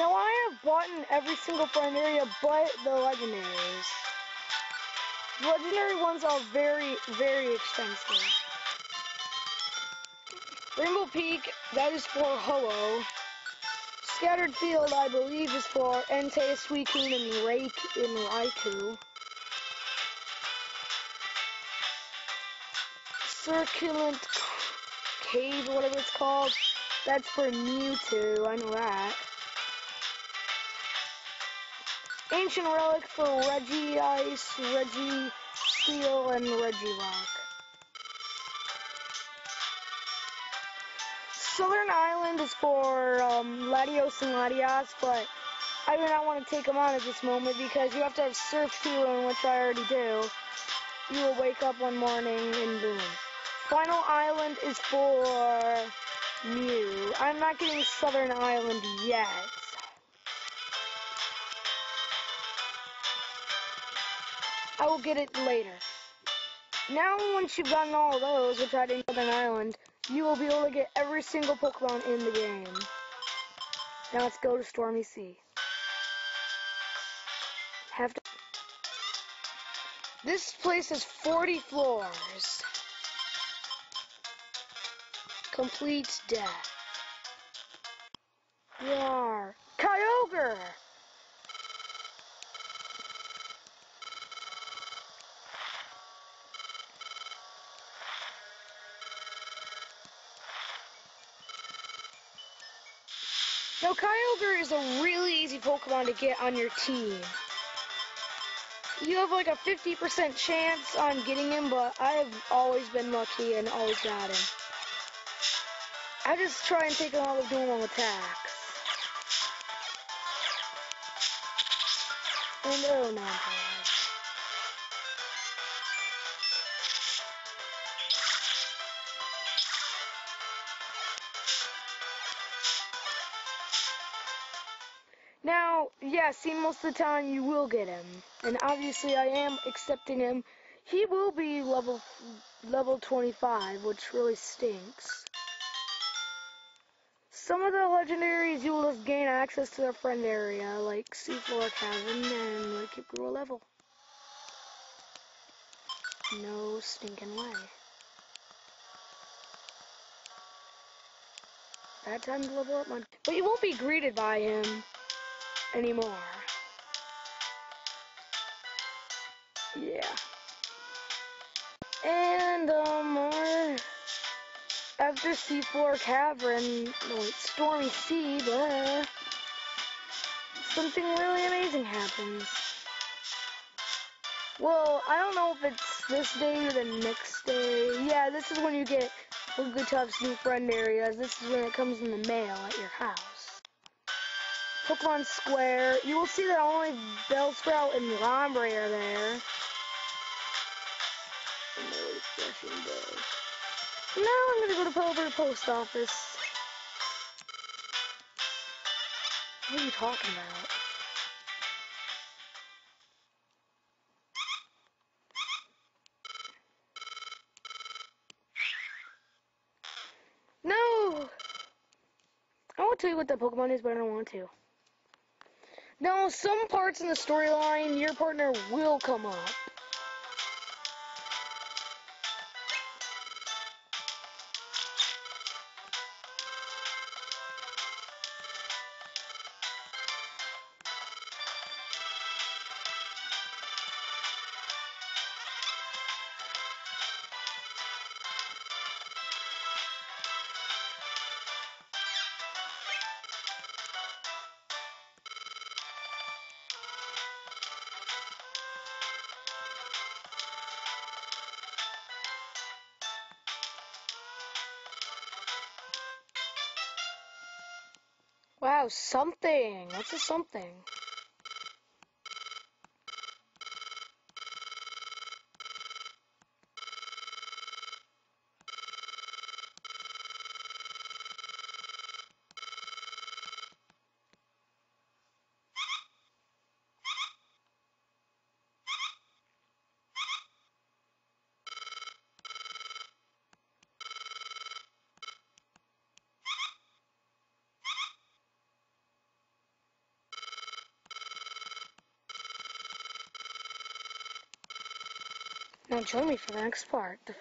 Now I have bought in every single friend area but the legendaries. Legendary ones are very, very expensive. Rainbow Peak, that is for Ho-Oh. Scattered Field, I believe, is for Entei, Suicune, and Rake in Raikou. Circulant Cave, whatever it's called, that's for Mewtwo, I know that. Ancient Relic for Regice, Reggie Steel, and Regirock. Southern Island is for um, Latios and Latias, but I do not want to take them on at this moment because you have to have Surf Hero, which I already do. You will wake up one morning and boom. Final Island is for Mew. I'm not getting Southern Island yet. I will get it later. Now, once you've gotten all those, which I did Southern Island, you will be able to get every single Pokemon in the game. Now let's go to Stormy Sea. Have to. This place has 40 floors. Complete death. Yar. Kyogre! Now, Kyogre is a really easy Pokemon to get on your team. You have like a 50% chance on getting him, but I have always been lucky and always got him. I just try and take him out with normal attacks. And oh no. Now, yeah, see, most of the time you will get him. And obviously I am accepting him. He will be level level 25, which really stinks. Some of the legendaries you will just gain access to their friend area, like Seafloor Cavern and like you grew a level. No stinking way. Bad time to level up, man. But you won't be greeted by him anymore. Yeah. And, um, uh, after Seafloor Cavern, no, it's Stormy Sea, but something really amazing happens. Well, I don't know if it's this day or the next day. Yeah, this is when you get Wigglytuff's new friend areas. This is when it comes in the mail at your house. Pokemon Square. You will see that only Bellsprout and Lombre are there. Now I'm gonna go to the post office. What are you talking about? No! I want to tell you what the Pokemon is, but I don't want to. Now, some parts in the storyline, your partner will come up. Wow, something. That's a something. Now join me for the next part, the